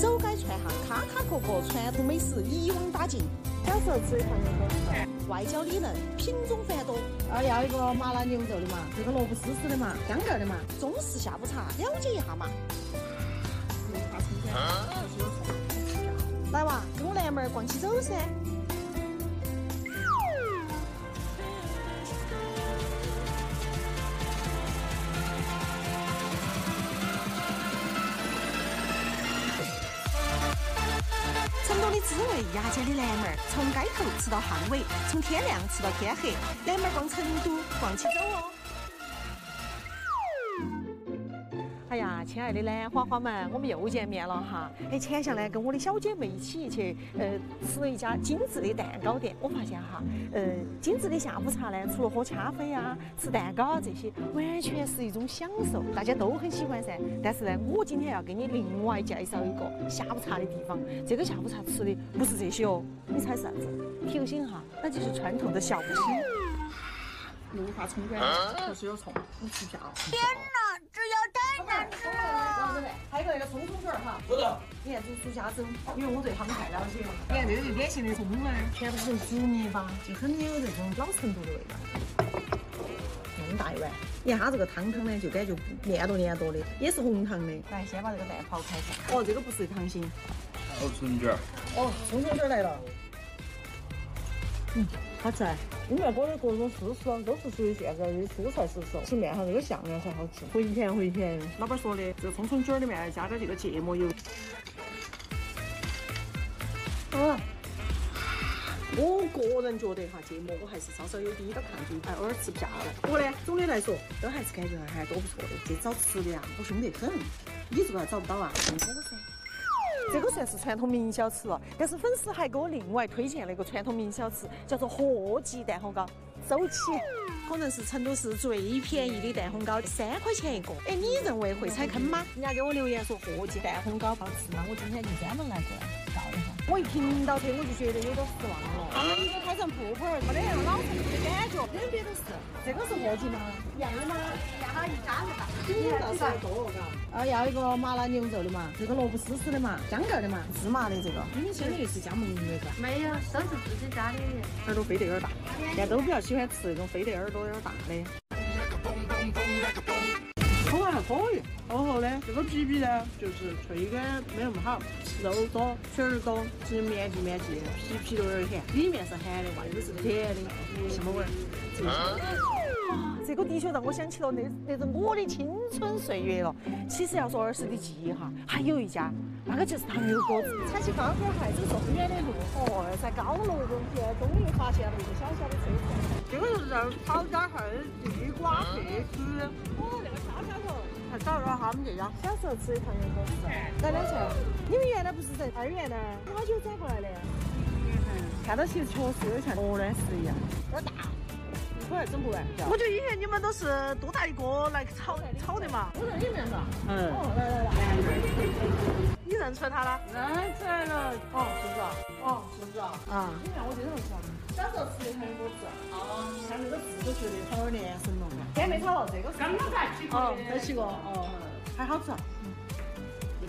走街串巷，卡卡角角，传统美食一网打尽。小时候吃的糖油果子，外焦里嫩，品种繁多。啊，要一个麻辣牛肉的嘛，这个萝卜丝丝的嘛，香干的嘛。中式下午茶，了解一下嘛。来哇，跟我南门逛起走噻。滋味雅间的南门，从街头吃到巷尾，从天亮吃到天黑。南门逛成都，逛起走哦！亲爱的兰花花们，我们又见面了哈！哎，前向呢，跟我的小姐妹一起去呃吃了一家精致的蛋糕店。我发现哈，呃，精致的下午茶呢，除了喝咖啡啊、吃蛋糕啊这些，完全是一种享受，大家都很喜欢噻。但是呢，我今天要给你另外介绍一个下午茶的地方。这个下午茶吃的不是这些哦，你猜是啥子？提醒哈，那就是传统的小不西。芦花葱卷，就是有葱，你吃不下。了！还有个那个葱葱卷儿哈，不的。你看煮熟虾粥，因为我对他们太了解了。你看这个就典型的葱啊，全部是煮泥巴，就很有这种老成都的味道。这么大一碗，你看它这个汤汤呢，就感觉黏多黏多的，也是红糖的。来，先把这个蛋刨开下。哦，这个不是糖心。还有春卷。哦，葱葱卷来了。嗯。好吃，里面裹的各种丝丝都是属于现在的蔬菜丝丝，吃面上这个酱料才好吃，回甜回甜。老板说的，这个葱葱卷里面加点这个芥末油。嗯，我个人觉得哈，芥末我还是稍稍有点点抗拒，哎，偶尔吃不下了。不过呢，总的来说，都还是感觉还多不错的。这找吃的呀，我凶得很。你这个还找不到啊？我噻。这个算是传统名小吃了，但是粉丝还给我另外推荐了一个传统名小吃，叫做和记蛋烘糕，收起，可能是成都市最便宜的蛋烘糕，三块钱一个。哎，你认为会踩坑吗？人家给我留言说和记蛋烘糕好吃吗？我今天就专门来过来。我一听到这，我就觉得有点失望了。他们已经开成铺铺儿，没得那种老成都的感觉。两边都是，这个是卧底吗？一样的吗？一样一家人吧？你看倒是多嘎。啊，要一个麻辣牛肉的嘛，这个萝卜丝丝的嘛，香干的嘛，芝麻的这个。你们相当于是加盟的是吧？没有，都是自己家的。耳朵飞得有点大，现在都比较喜欢吃那种飞得耳朵有点大的。还可以，然后呢，这个皮皮呢，就是脆感没那么好，肉多，皮儿多，其实面筋面筋，皮皮都有点甜，里面是咸的，外头是甜的，什么味这个的确让我想起了那那种我的青春岁月了。其实要说儿时的记忆哈，还有一家，那个就是糖油果子。踩起高跟鞋走这么远的路，哦，在高楼中间终于发现了一个小小的车站。这个就是这儿炒点儿地瓜蟹丝。哦，那个下下找着他们这家小时候吃的糖油果子，来两串。你们原来不是在二院那儿？好久转过来的？看到其实确实有像鹅卵石一样，有点大，一口还整不完。我觉得以前你们都是多大一个来炒炒的嘛？我在里面是吧？嗯。哦，来来来。你认出来他了？认出来了。哦，是不是？哦，是不是？啊。你看我这个认出来。小时候吃的糖油果子。哦。看那个字就觉得好有年神了。天没炒了，这个是刚刚才吃过，才吃过，哦，还好吃。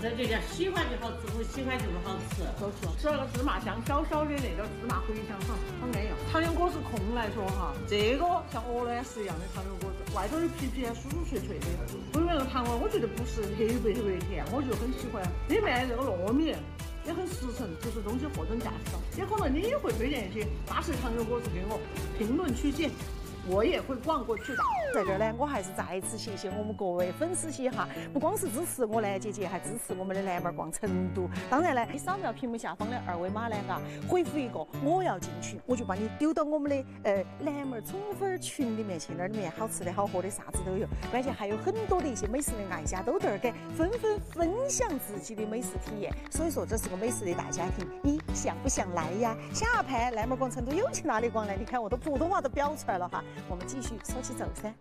这就叫喜欢就好吃，不喜欢就不好吃。就是，吃那个芝麻香，小小的那个芝麻茴香，哈，好安逸。糖油果子控来说哈，这个像鹅卵石一样的糖油果子，外头的皮皮酥酥脆脆的，里面的糖啊，我觉得不是特别特别甜，我就很喜欢。里面这个糯米也很实诚，就是东西货真价实。也可能你会推荐一些巴适的糖油果子给我，评论区见。我也会逛过去的，在这儿呢，我还是再次谢谢我们各位粉丝些哈，不光是支持我兰姐姐，还支持我们的兰妹儿逛成都。当然呢，你扫描屏幕下方的二维码呢，嘎，回复一个我要进群，我就把你丢到我们的呃兰妹宠粉群里面去，那里面好吃的好喝的啥子都有，关键还有很多的一些美食的爱家都在这儿给纷纷分享自己的美食体验。所以说这是个美食的大家庭，你想不想来呀？想要拍蓝妹逛成都有去哪里逛呢？你看我的普通话都表出来了哈。我们继续说起走噻。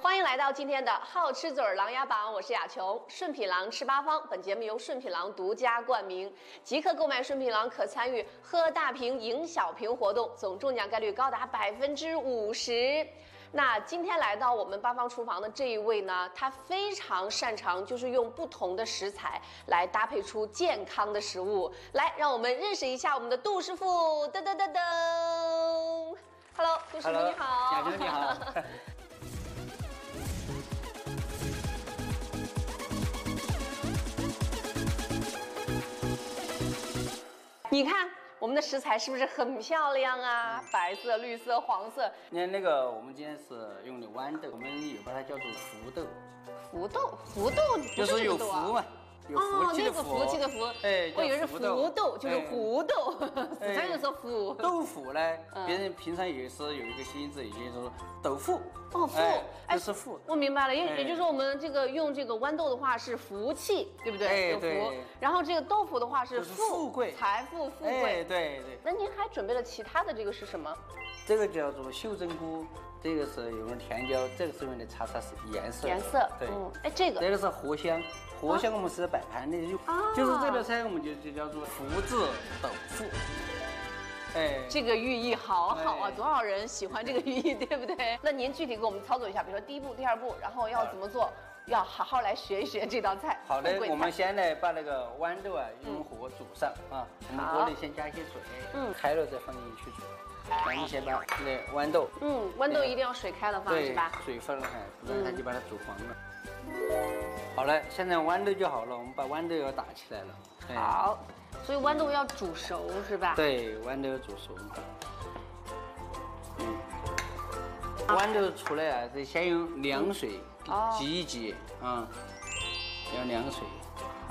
欢迎来到今天的好吃嘴儿琅琊榜，我是雅琼。顺品郎吃八方，本节目由顺品郎独家冠名。即刻购买顺品郎，可参与喝大瓶赢小瓶活动，总中奖概率高达百分之五十。那今天来到我们八方厨房的这一位呢，他非常擅长就是用不同的食材来搭配出健康的食物。来，让我们认识一下我们的杜师傅。噔噔噔噔，Hello，杜师傅你好。雅琼你好。你看我们的食材是不是很漂亮啊？白色、绿色、黄色，你看那个，我们今天是用的豌豆，我们也把它叫做福豆，福豆，福豆就是有福嘛，有哦，福气的那个福气的福，哎，我以为是叫福豆，就是哎胡豆，哎四川人说福。豆腐呢，嗯别人平常也是有一个谐音字，也就是说豆腐。哦，福，哎，是福。我明白了，也哎也就是说我们这个用这个豌豆的话是福气，对不对？哎有福对。然后这个豆腐的话是就是富贵财富、富哎，贵。对对，那您还准备了其他的这个是什么？这个叫做袖珍菇，这个是用了甜椒，这个是用的叉叉是颜色。颜色。对。嗯，哎，这个这个是藿香，藿香我们是摆盘的，用啊就是这道菜我们就就叫做福字豆腐。哎，这个寓意好好啊，哎多少人喜欢这个寓意，对不对？那您具体给我们操作一下，比如说第一步、第二步，然后要怎么做，要好好来学一学这道菜。好的我们先来把那个豌豆啊用火煮上啊，我们锅里先加一些水，嗯开了再放进去煮。那你先把那个豌豆，嗯，豌豆一定要水开了放是吧？水分了，不然它就把它煮黄了。嗯好了，现在豌豆就好了，我们把豌豆要打起来了。哎，好，所以豌豆要煮熟是吧？。对，豌豆要煮熟。嗯，豌豆出来啊，得先用凉水哦挤一挤啊，要凉水，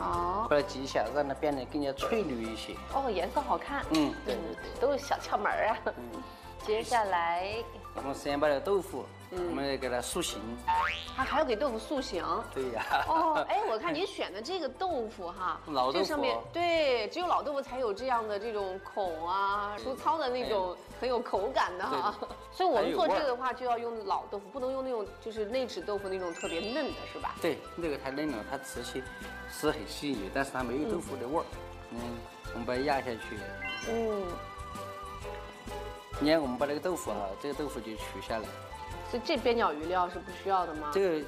好。把它挤一下，让它变得更加翠绿一些。哦，颜色好看。嗯，对对对。都是小窍门儿啊。嗯，接下来，我们先把这个豆腐，嗯我们来给它塑形。它还要给豆腐塑形。对呀。哦，哎，我看您选的这个豆腐哈，老豆腐这上面对，只有老豆腐才有这样的这种孔啊，粗糙的那种很有口感的哈。所以我们做这个的话，就要用老豆腐，不能用那种就是内酯豆腐那种特别嫩的，是吧？对，那个太嫩了，它吃起是很细腻，但是它没有豆腐的味儿。嗯，我们把它压下去。嗯，你看，我们把那个豆腐哈，这个豆腐就取下来。所以这边角余料是不需要的吗？这个，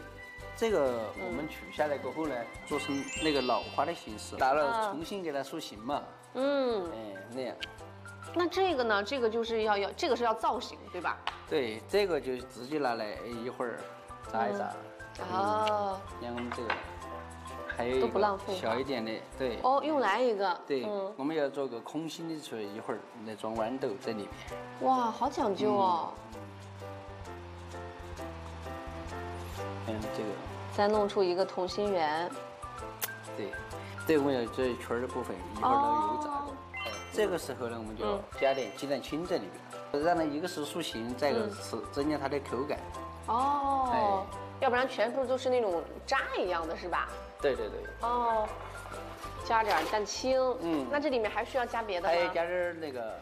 这个我们取下来过后呢，做成那个老花的形式，打了啊重新给它塑形嘛。嗯，哎，那样。那这个呢？这个就是要要这个是要造型，对吧？对，这个就直接拿来哎一会儿炸一炸。哦，你看我们这个，还有一都不个浪费小一点的，对。哦，又来一个。对，嗯，我们要做个空心的出来，一会儿来装豌豆在里面。哇，好讲究哦。嗯，这个，再弄出一个同心圆。对，对我们要这一圈的部分，一会儿捞油炸哦的。哎，这个时候呢，我们就嗯加点鸡蛋清在里面，让它一个是塑形，再一个是增加它的口感。哦哎，要不然全部都是那种渣一样的，是吧？对对对，哦，加点蛋清。嗯那这里面还需要加别的吗？还要加点儿那个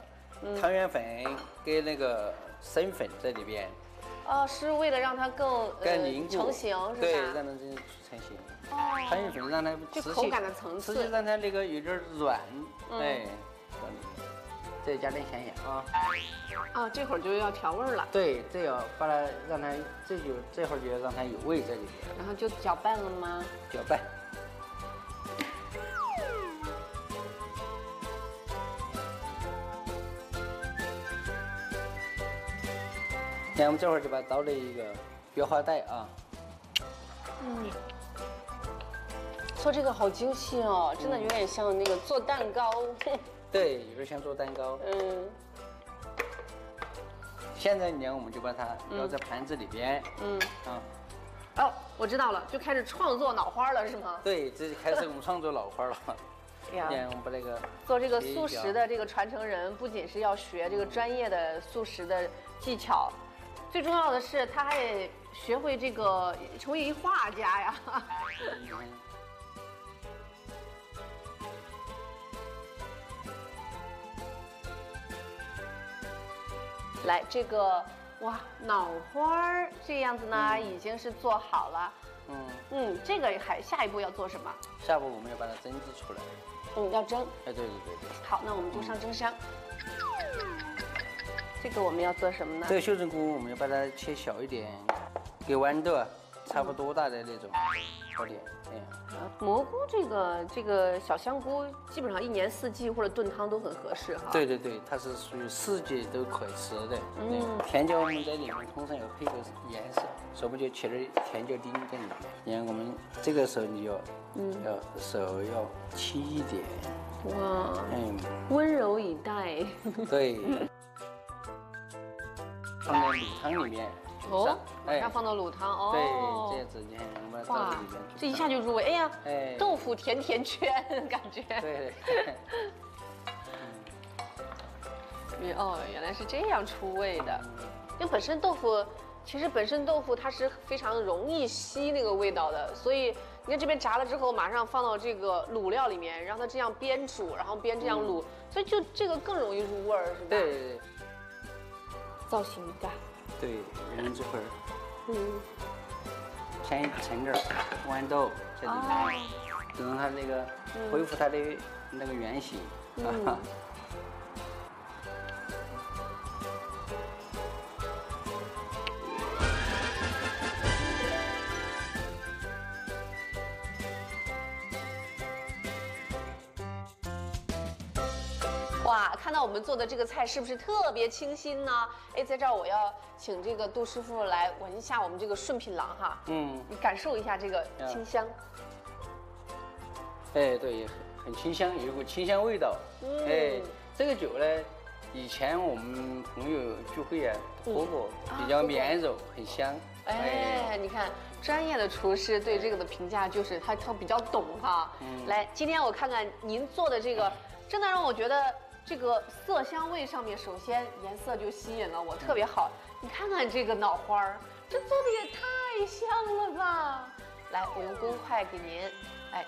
汤圆粉跟那个生粉在里边，哦，是为了让它更呃更凝固成型，是吧？对，让它这成型。哦汤圆粉让它就口感的层次吃起让它那个有点软，嗯哎，再加点咸盐啊。啊，这会儿就要调味儿了，对，这要把它让它这就这会儿就要让它有味在里面，然后就搅拌了吗？搅拌。那我们这会儿就把它倒了一个裱花袋啊，嗯做这个好精细哦，真的有点像那个做蛋糕。对，有点像做蛋糕。嗯现在呢，我们就把它舀在盘子里边，嗯，啊，哦，我知道了，就开始创作脑花了，是吗？对，这就开始我们创作脑花了。哎呀你看，我们把那个做这个素食的这个传承人，不仅是要学这个专业的素食的技巧，最重要的是他还得学会这个成为一画家呀。来，这个哇，脑花儿这样子呢，已经是做好了。嗯，嗯，这个还下一步要做什么？下一步我们要把它蒸制出来。嗯，要蒸。哎，对对对对。好，那我们就上蒸箱。这个我们要做什么呢？这个袖珍菇我们要把它切小一点，跟豌豆啊差不多大的那种小点，这样。蘑菇这个这个小香菇，基本上一年四季或者炖汤都很合适哈。对对对，它是属于四季都可以吃的。嗯嗯。甜椒我们在里面通常要配个颜色，所以我们就切点甜椒丁在里面。然后我们这个时候你要，嗯要手要轻一点，哇，嗯，温柔以待。对。放在米汤里面。哦，马上放到卤汤哦。对，这样子你看，我们倒到里面。这一下就入味，哎呀，哎，豆腐甜甜圈感觉。对。嗯。哦，原来是这样出味的。因为本身豆腐，其实本身豆腐它是非常容易吸那个味道的，所以你看这边炸了之后，马上放到这个卤料里面，让它这样边煮，然后边这样卤，所以就这个更容易入味儿，是吧？对对对。造型感。对，人这会儿，嗯，添添点豌豆在里面，就让它那个恢复它的那个原形。嗯。哇，看到我们做的这个菜是不是特别清新呢？哎，在这儿我要请这个杜师傅来闻一下我们这个顺品郎哈，嗯，你感受一下这个清香。哎，对，很清香，有一股清香味道。嗯，哎，这个酒呢，以前我们朋友聚会啊喝过，比较绵柔，很香。哎，你看专业的厨师对这个的评价就是他他比较懂哈。嗯，来，今天我看看您做的这个，真的让我觉得。这个色香味上面，首先颜色就吸引了我，特别好。你看看这个脑花儿，这做的也太香了吧！来，我用公筷给您，哎，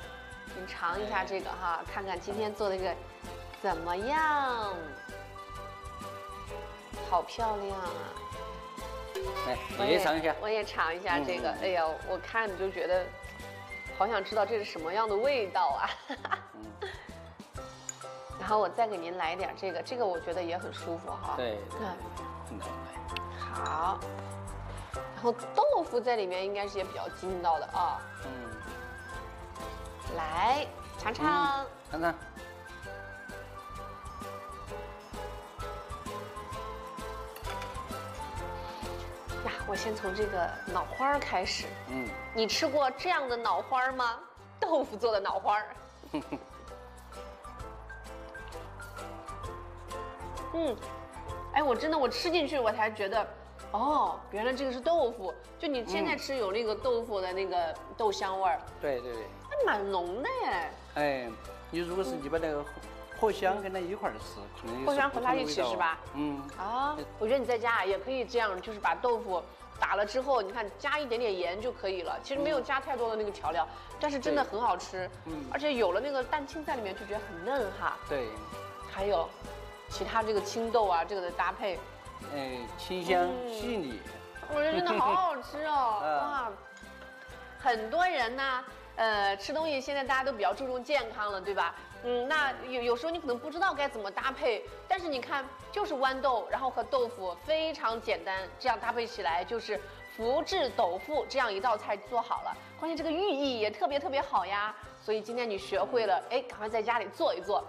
您尝一下这个哈，看看今天做的这个怎么样？好漂亮啊！来，你也尝一下。我也尝一下这个。哎呀，我看你就觉得，好想知道这是什么样的味道啊！然后我再给您来一点这个，这个我觉得也很舒服哈。对对，好，然后豆腐在里面应该是也比较筋道的啊。嗯。来尝尝，尝尝。呀，我先从这个脑花开始。嗯。你吃过这样的脑花吗？豆腐做的脑花。嗯，哎，我真的我吃进去，我才觉得，哦，原来这个是豆腐。就你现在吃有那个豆腐的那个豆香味儿。对对对。还蛮浓的耶。哎，你如果是你把那个藿香跟它一块儿吃，可能藿香和它一起是吧？嗯。啊，我觉得你在家也可以这样，就是把豆腐打了之后，你看加一点点盐就可以了。其实没有加太多的那个调料，但是真的很好吃。嗯。而且有了那个蛋清在里面，就觉得很嫩哈。对。还有。其他这个青豆啊，这个的搭配，哎，清香细腻，我觉得真的好好吃哦，哇！很多人呢，呃，吃东西现在大家都比较注重健康了，对吧？嗯，那有有时候你可能不知道该怎么搭配，但是你看，就是豌豆，然后和豆腐非常简单，这样搭配起来就是福至豆腐这样一道菜做好了，关键这个寓意也特别特别好呀。所以今天你学会了，哎，赶快在家里做一做。